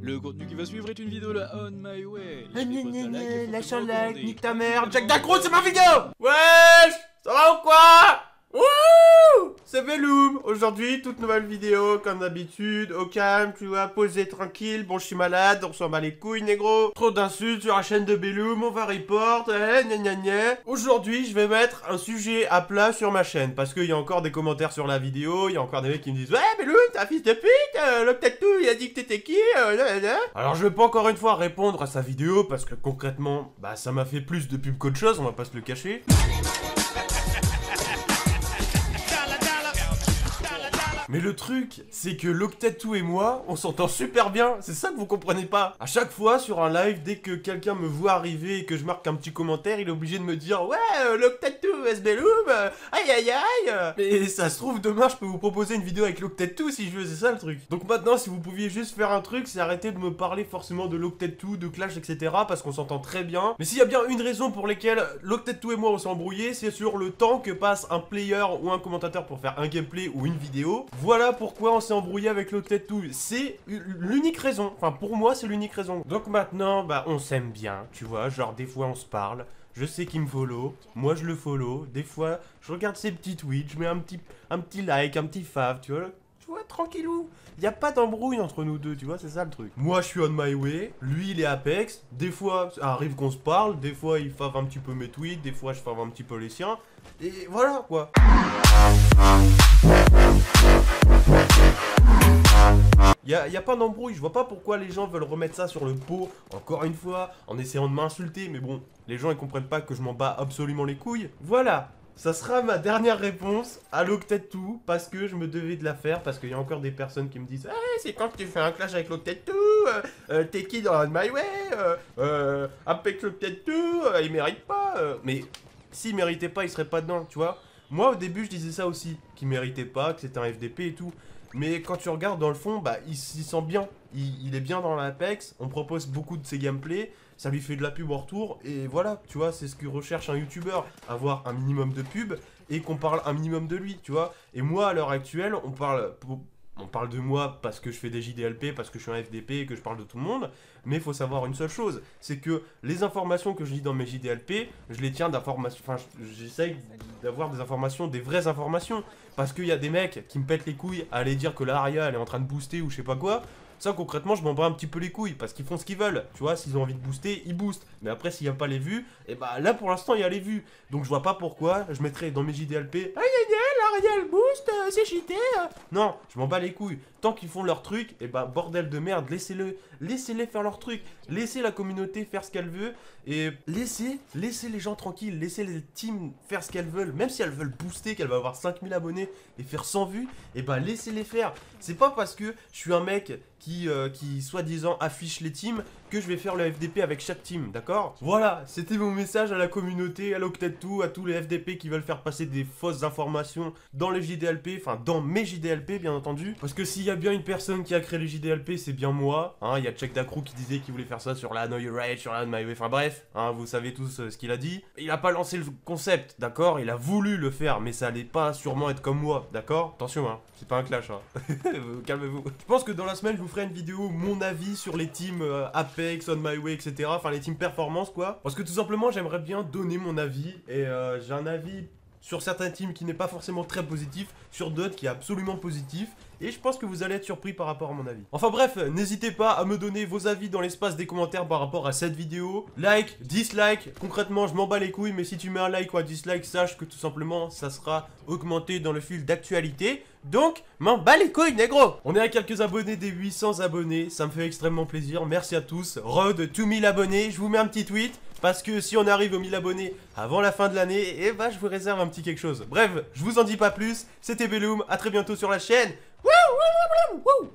Le contenu qui va suivre est une vidéo de On My Way. Ah, like, recommandez. nique ta mère, Jack Dacro, c'est ma vidéo Wesh Ça va ou quoi? Aujourd'hui, toute nouvelle vidéo, comme d'habitude, au calme, tu vois, posé, tranquille. Bon, je suis malade, on s'en bat les couilles, négro. Trop d'insultes sur la chaîne de Veloum, on va report, eh, gna gna gna. Aujourd'hui, je vais mettre un sujet à plat sur ma chaîne, parce qu'il y a encore des commentaires sur la vidéo, il y a encore des mecs qui me disent « Ouais, Veloum, t'es un fils de pute, euh, le peut-être tout, il a dit que t'étais qui euh. Alors, je vais pas encore une fois répondre à sa vidéo, parce que concrètement, bah, ça m'a fait plus de pub qu'autre chose, on va pas se le cacher. Mais le truc, c'est que Loctatou et moi, on s'entend super bien, c'est ça que vous comprenez pas. À chaque fois sur un live, dès que quelqu'un me voit arriver et que je marque un petit commentaire, il est obligé de me dire Ouais, euh, Loctatou, SBLoom, euh, aïe aïe aïe euh. Mais ça se trouve, demain je peux vous proposer une vidéo avec Loctatou si je veux, c'est ça le truc. Donc maintenant, si vous pouviez juste faire un truc, c'est arrêter de me parler forcément de Loctatou, de Clash, etc. Parce qu'on s'entend très bien. Mais s'il y a bien une raison pour laquelle Loctatou et moi on s'est embrouillés, c'est sur le temps que passe un player ou un commentateur pour faire un gameplay ou une vidéo. Voilà pourquoi on s'est embrouillé avec Loctatou. C'est l'unique raison. Enfin, pour moi, c'est l'unique raison. Donc maintenant, bah, on s'aime bien, tu vois. Genre, des fois, on se parle. Je sais qu'il me follow, moi je le follow, des fois je regarde ses petits tweets, je mets un petit, un petit like, un petit fave, tu vois, tu vois, tranquillou. Y a pas d'embrouille entre nous deux, tu vois, c'est ça le truc. Moi je suis on my way, lui il est Apex, des fois ça arrive qu'on se parle, des fois il fave un petit peu mes tweets, des fois je fave un petit peu les siens, et voilà quoi. Y a, pas d'embrouille, je vois pas pourquoi les gens veulent remettre ça sur le pot, encore une fois, en essayant de m'insulter, mais bon, les gens ils comprennent pas que je m'en bats absolument les couilles. Voilà, ça sera ma dernière réponse à l'Octetu, parce que je me devais de la faire, parce qu'il y a encore des personnes qui me disent Eh, c'est quand tu fais un clash avec l'Octetu euh, euh, T'es qui dans My Way euh, euh, Apex l'Octetu, euh, il mérite pas. Mais s'il méritait pas, il serait pas dedans, tu vois Moi au début je disais ça aussi, qu'il méritait pas, que c'était un FDP et tout. Mais quand tu regardes dans le fond, bah il s'y sent bien. Il, il est bien dans l'Apex, on propose beaucoup de ses gameplays, ça lui fait de la pub en retour, et voilà, tu vois, c'est ce que recherche un youtubeur, avoir un minimum de pub, et qu'on parle un minimum de lui, tu vois. Et moi, à l'heure actuelle, on parle... On parle de moi parce que je fais des JDLP, parce que je suis un FDP et que je parle de tout le monde, mais il faut savoir une seule chose, c'est que les informations que je dis dans mes JDLP, je les tiens d'informations, enfin j'essaye d'avoir des informations, des vraies informations, parce qu'il y a des mecs qui me pètent les couilles à aller dire que la Aria elle est en train de booster ou je sais pas quoi, ça concrètement je m'en bats un petit peu les couilles, parce qu'ils font ce qu'ils veulent, tu vois, s'ils ont envie de booster, ils boostent, mais après s'il n'y a pas les vues, et bah là pour l'instant il y a les vues, donc je vois pas pourquoi je mettrais dans mes JDLP, aïe aïe aïe, la Aria elle boost, euh, c'est cheaté, euh. non, je m'en bats les couilles, tant qu'ils font leur truc, et bah bordel de merde, laissez-le, laissez-les faire leur truc, laissez la communauté faire ce qu'elle veut, et laissez, laissez les gens tranquilles, laissez les teams faire ce qu'elles veulent, même si elles veulent booster, qu'elles veulent avoir 5000 abonnés et faire 100 vues, et bah laissez-les faire. C'est pas parce que je suis un mec qui, euh, qui soi-disant affiche les teams que je vais faire le FDP avec chaque team, d'accord? Voilà, c'était mon message à la communauté, à l'Octetu, à tous les FDP qui veulent faire passer des fausses informations dans les JDLP, enfin dans mes JDLP bien entendu, parce que s'il y a bien une personne qui a créé les JDLP, c'est bien moi, hein, il y a Check Dacrou qui disait qu'il voulait faire ça sur la No You Rage, sur la My Way, enfin bref, hein, vous savez tous euh, ce qu'il a dit. Il a pas lancé le concept, d'accord? Il a voulu le faire, mais ça allait pas sûrement être comme moi, d'accord? Attention, hein, c'est pas un clash, hein. calmez-vous. Je pense que dans la semaine, je vous ferai une vidéo, mon avis sur les teams euh, Apex, On My Way, etc. Enfin, les teams performance, quoi. Parce que tout simplement, j'aimerais bien donner mon avis, et euh, j'ai un avis sur certains teams qui n'est pas forcément très positif, sur d'autres qui est absolument positif, et je pense que vous allez être surpris par rapport à mon avis. Enfin bref, n'hésitez pas à me donner vos avis dans l'espace des commentaires par rapport à cette vidéo. Like, dislike, concrètement je m'en bats les couilles, mais si tu mets un like ou un dislike, sache que tout simplement ça sera augmenté dans le fil d'actualité. Donc, m'en bats les couilles, négro On est à quelques abonnés des 800 abonnés, ça me fait extrêmement plaisir, merci à tous. Road 2000 abonnés, je vous mets un petit tweet, parce que si on arrive aux 1000 abonnés avant la fin de l'année, eh bah je vous réserve un petit quelque chose. Bref, je vous en dis pas plus, c'était Belloum, à très bientôt sur la chaîne. woo, woo.